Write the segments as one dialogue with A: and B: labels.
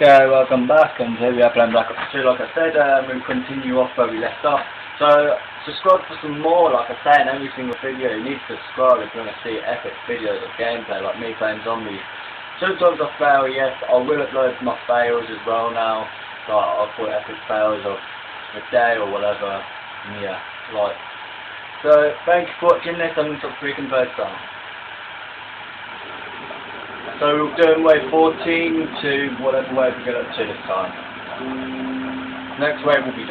A: Okay, welcome back, and here we are playing Black Ops 2. Like I said, um, we'll continue off where we left off. So, subscribe for some more, like I say in every single video. You need to subscribe if you want to see epic videos of gameplay, like me playing zombies. Sometimes I fail, yes, I will upload my fails as well now. So I'll put epic fails of the day or whatever. Yeah, like. So, thank you for watching this, I'm going to talk freaking bird song. So we're doing wave 14 to whatever wave we get up to this time. Next wave will be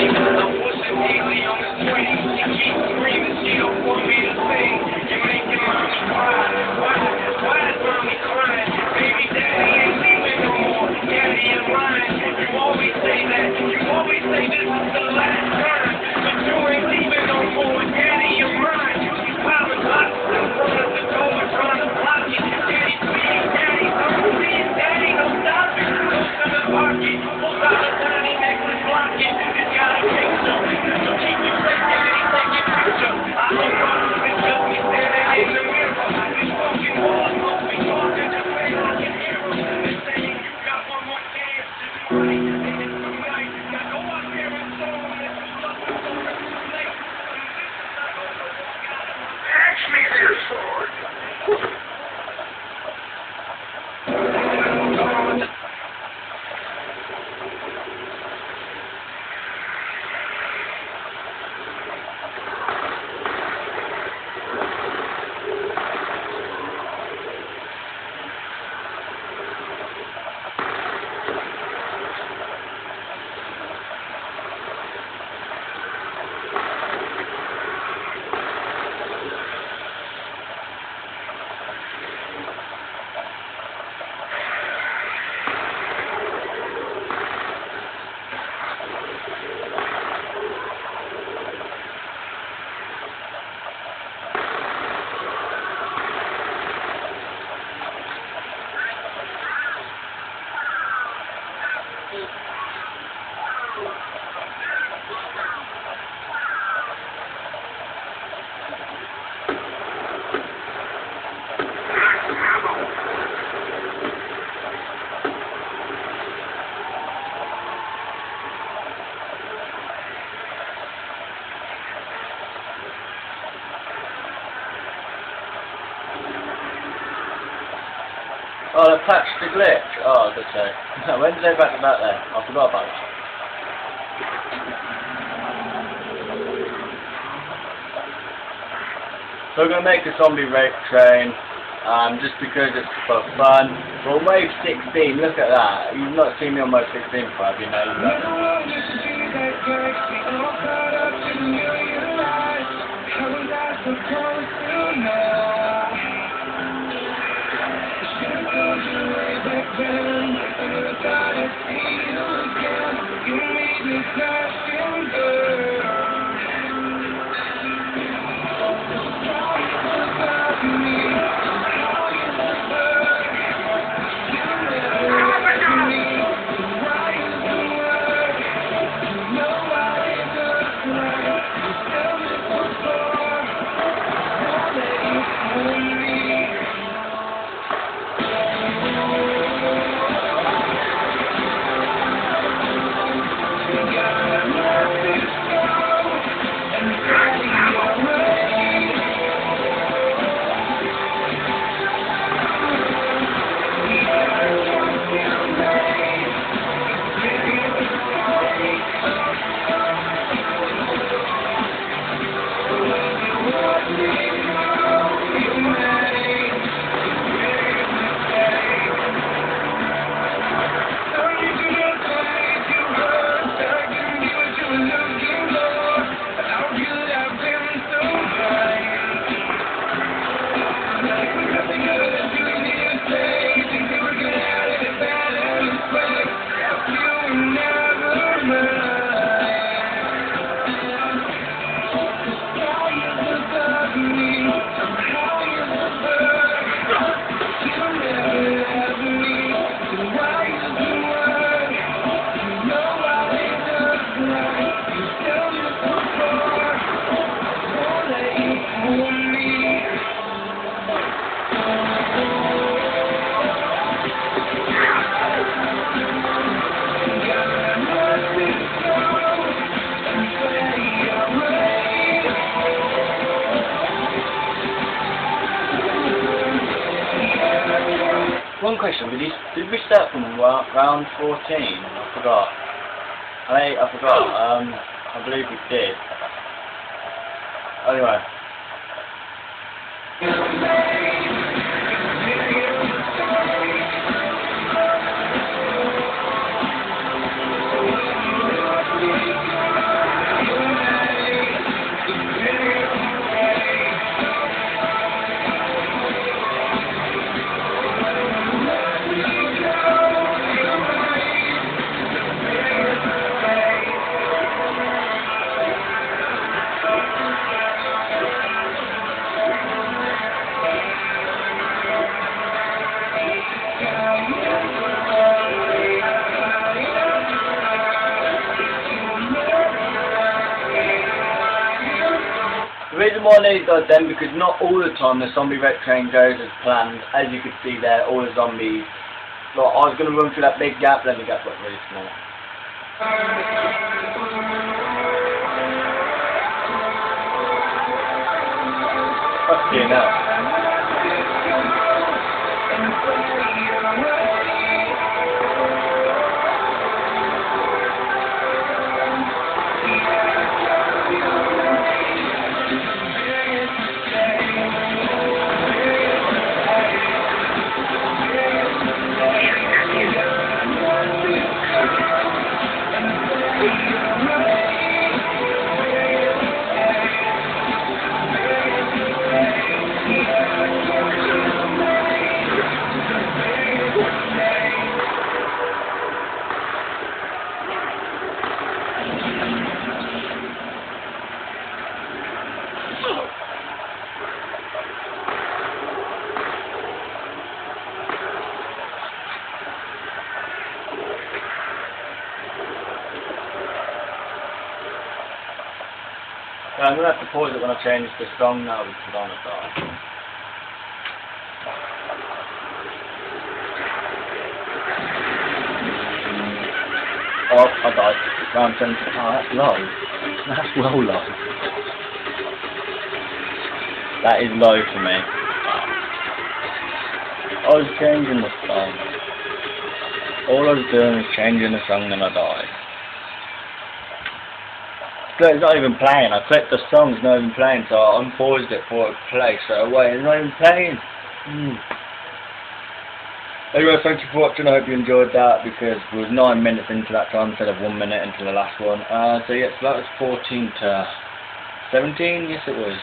A: Oh, they patched the glitch. Oh, good say. when did they patch that there? I forgot about it. So we're going to make a zombie rape train, um, just because it's for fun. Well, wave 16, look at that. You've not seen me on wave 16 before, have you? No, you Yes.
B: One question, did, you, did we start from round 14? I forgot. I, I forgot, um, I believe we did. Anyway. Reason why I need those then because not all the time the zombie wreck train goes as planned. As you can see there, all the zombies. Like I was gonna run through that big gap, then the gap got really small. Fuck you I'm going to have to pause it when I change the song now because I'm a die. Oh, I died. Round 10. Oh, that's low. That's well low. That is low for me. I was changing the song. All I was doing was changing the song and I died. Look, it's not even playing. I clicked the song, it's not even playing, so I unpaused it for it to play straight away. It's not even playing. Mm. Anyway, thank you for watching. I hope you enjoyed that because we was 9 minutes into that time instead of 1 minute into the last one. Uh, so yes, that was 14 to 17. Yes, it was.